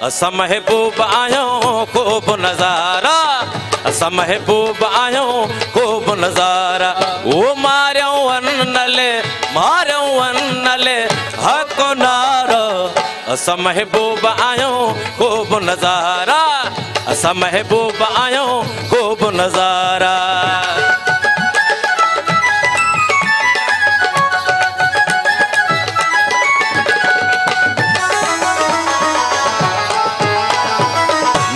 अस महिबूब आहियूं को नज़ारा अस महिबूब आहियूं को नज़ारा ओ मारियो वन नल मारियो वन नल हारो असम महिबूब आहियूं को नज़ारा असम महिबूब आहियूं को नज़ारा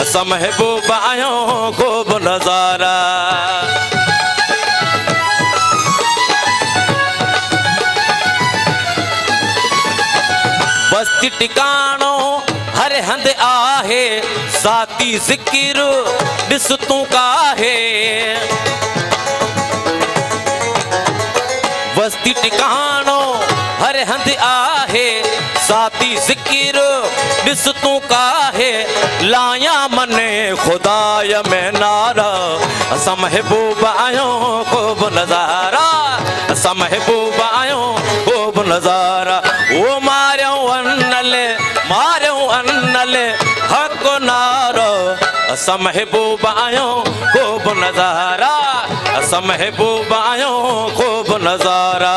असां महबूब आहियूं ख़ूब नज़ारा बस्ती टिकाणो हर हंद आहे साथी ज़िकिर ॾिस तूं काहे बस्ती टिकाणो हर हंद आहे जाती जिक्र बिस्तू का है लाया मने खुदाय में नारा समहबूब आयो खूब नजारा समहबूब आयो खूब नजारा वो मारो अन्नले मारो अन्नले हक नारो समहबूब आयो खूब नजारा समहबूब आयो खूब नजारा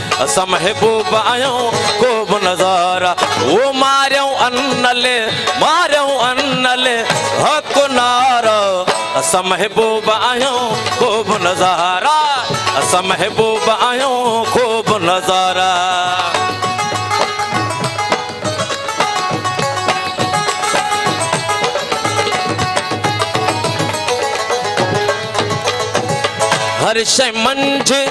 असम महबूब आयो को नज़ारा वो मारियऊं अनले मारियऊं अनले हक़ नारा महबूब आयो को नज़ारा असम महबूब को नज़ारा हर शइ मंझ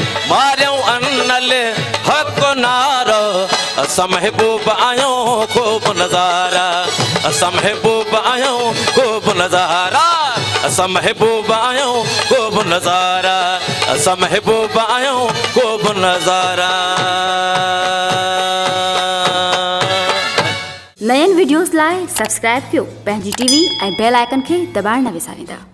नयन वीडियोस सब्सक्राइब कयो पंहिंजी टीवी ऐं बेलाइकन खे दॿाइण न विसारींदा